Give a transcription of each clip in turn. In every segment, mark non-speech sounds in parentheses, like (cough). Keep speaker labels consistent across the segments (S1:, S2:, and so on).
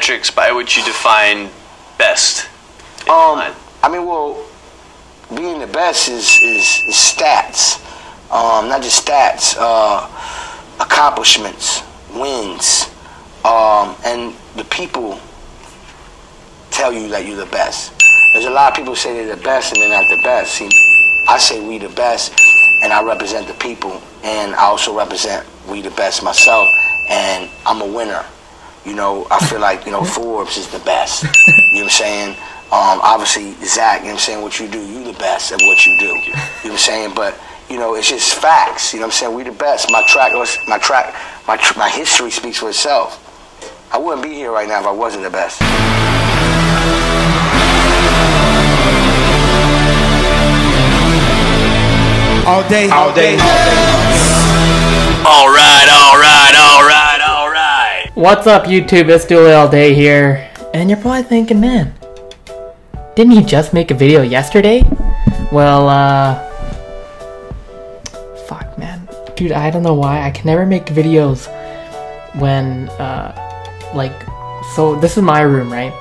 S1: metrics by which you define best?
S2: Um. I mean, well, being the best is is, is stats, um, not just stats, uh, accomplishments, wins, um, and the people tell you that you're the best. There's a lot of people say they're the best and they're not the best. See, I say we the best, and I represent the people, and I also represent we the best myself, and I'm a winner. You know, I feel like, you know, Forbes is the best. You know what I'm saying? Um, obviously, Zach, you know what I'm saying? What you do, you the best at what you do. You know what I'm saying? But, you know, it's just facts. You know what I'm saying? We the best. My track, my track, my, tr- my history speaks for itself. I wouldn't be here right now if I wasn't the best.
S3: All day, all day.
S1: All
S4: What's up, YouTube? It's Dulai All Day here. And you're probably thinking, man, didn't he just make a video yesterday? Well, uh. Fuck, man. Dude, I don't know why. I can never make videos when, uh. Like, so this is my room, right?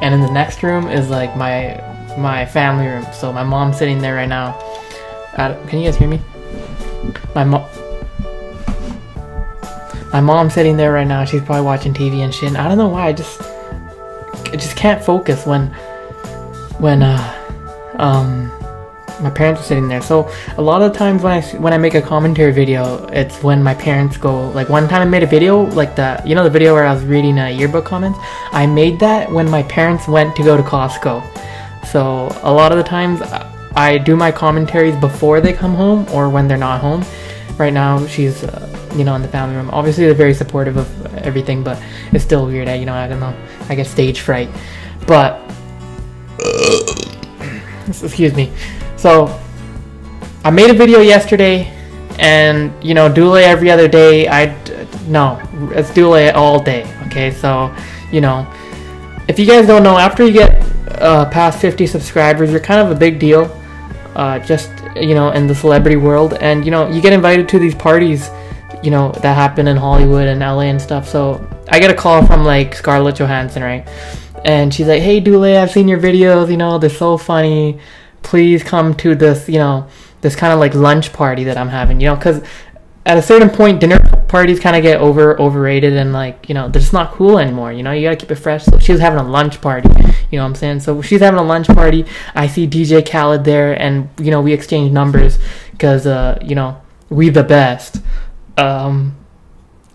S4: And in the next room is like my my family room. So my mom's sitting there right now. Uh, can you guys hear me? My mom. My mom's sitting there right now. She's probably watching TV and shit. And I don't know why. I just, I just can't focus when, when, uh, um, my parents are sitting there. So a lot of the times I when I make a commentary video, it's when my parents go. Like one time I made a video like the You know the video where I was reading uh, yearbook comments. I made that when my parents went to go to Costco. So a lot of the times I do my commentaries before they come home or when they're not home. Right now she's uh, you know in the family room. Obviously they're very supportive of everything, but it's still weird. I, you know I don't know. I get stage fright, but (coughs) excuse me. So I made a video yesterday, and you know Dulai every other day. I no, it's Dulai all day. Okay, so you know if you guys don't know, after you get uh, past 50 subscribers, you're kind of a big deal. Uh, just you know, in the celebrity world, and you know, you get invited to these parties, you know, that happen in Hollywood and LA and stuff. So I get a call from like Scarlett Johansson, right? And she's like, "Hey, Dulai, I've seen your videos. You know, they're so funny. Please come to this, you know, this kind of like lunch party that I'm having. You know, because at a certain point, dinner parties kind of get over overrated and like you know they're just not cool anymore. You know, you gotta keep it fresh. So she was having a lunch party. You know what I'm saying? So she's having a lunch party. I see DJ Khaled there, and you know we exchange numbers because uh, you know we the best. Um,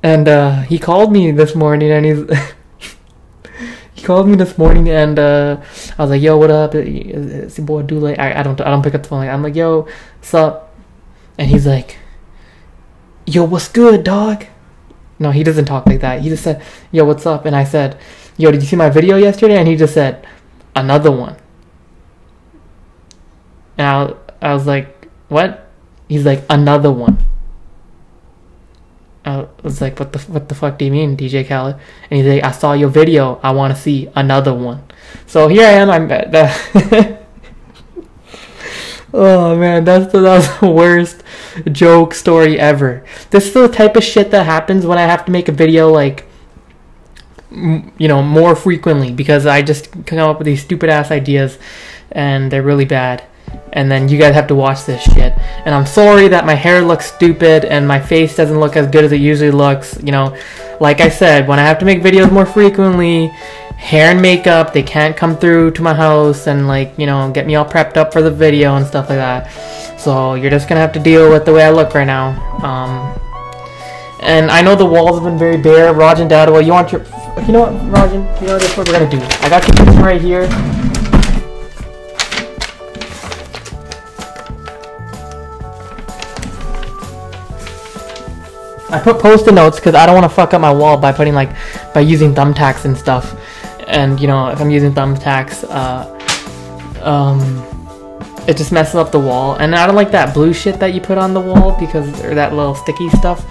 S4: and uh, he called me this morning, and he's. (laughs) He called me this morning and uh, I was like, "Yo, what up? It's your boy Dulai." I, I don't I don't pick up the phone. I'm like, "Yo, what's up?" And he's like, yo, what's good, dog? No, he doesn't talk like that. He just said, yo, what's up? And I said, yo, did you see my video yesterday? And he just said, another one. And I, I was like, what? He's like, another one. I was like, what the what the fuck do you mean, DJ Khaled? And he's like, I saw your video. I want to see another one. So here I am. I'm (laughs) that. Oh man, that's the, (laughs) that's the worst joke story ever. This is the type of shit that happens when I have to make a video like you know more frequently because I just come up with these stupid ass ideas and they're really bad. And then you guys have to watch this shit. And I'm sorry that my hair looks stupid and my face doesn't look as good as it usually looks. You know, like I said, when I have to make videos more frequently, hair and makeup, they can't come through to my house and like, you know, get me all prepped up for the video and stuff like that. So you're just gonna have to deal with the way I look right now. Um, and I know the walls have been very bare. Rajan Dadawa, you want your, you know what, Rajan, you know what we're gonna do. I got your right here. I put post-it notes because I don't want to fuck up my wall by putting like by using thumbtacks and stuff. And you know, if I'm using thumbtacks, uh, um, it just messes up the wall. And I don't like that blue shit that you put on the wall because or that little sticky stuff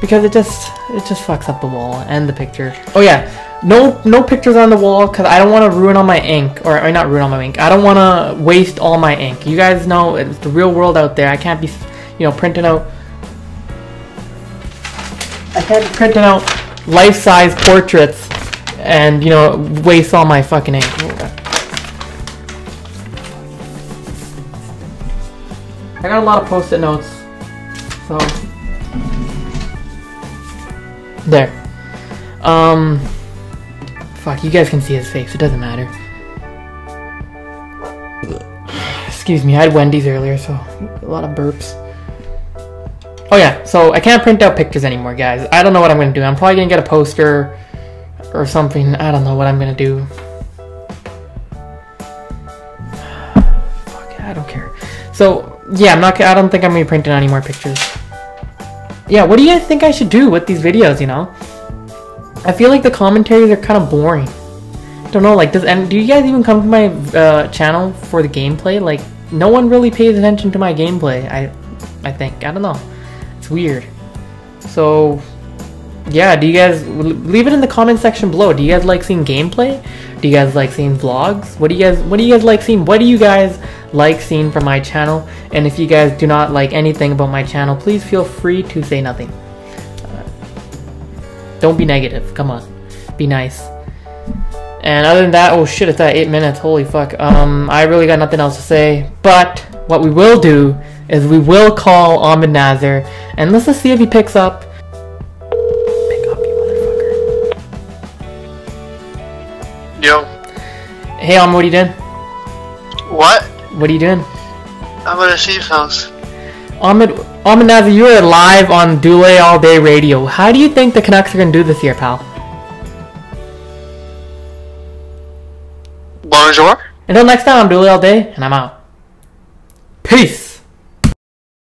S4: because it just it just fucks up the wall and the picture. Oh yeah, no no pictures on the wall because I don't want to ruin all my ink or, or not ruin all my ink. I don't want to waste all my ink. You guys know it's the real world out there. I can't be you know printing out. I can't be printing out life-size portraits and you know waste all my fucking ink. I got a lot of post-it notes, so there. Um, fuck, you guys can see his face. It doesn't matter. Excuse me, I had Wendy's earlier, so a lot of burps. Oh yeah, so I can't print out pictures anymore, guys. I don't know what I'm gonna do. I'm probably gonna get a poster or something. I don't know what I'm gonna do. (sighs) Fuck, I don't care. So yeah, I'm not. I don't think I'm gonna be printing any more pictures. Yeah, what do you guys think I should do with these videos? You know, I feel like the commentaries are kind of boring. Don't know, like, does and do you guys even come to my uh, channel for the gameplay? Like, no one really pays attention to my gameplay. I, I think I don't know. It's weird. So, yeah, do you guys leave it in the comment section below? Do you guys like seeing gameplay? Do you guys like seeing vlogs? What do you guys What do you guys like seeing? What do you guys like seeing from my channel? And if you guys do not like anything about my channel, please feel free to say nothing. Uh, don't be negative. Come on, be nice. And other than that, oh shit, it's at 8 minutes. Holy fuck. Um, I really got nothing else to say. But what we will do is we will call Ahmed Nazar. And let's just see if he picks up.
S5: Yo.
S4: Hey, Ahmed, what are you doing?
S5: What?
S4: What are you doing?
S5: I'm at a Steve's house.
S4: Ahmed, Ahmed Nazar, you are live on Dulai All Day Radio. How do you think the Canucks are going to do this year, pal?
S5: Bonjour.
S4: Until next time, I'm Dulai All Day, and I'm out. Peace!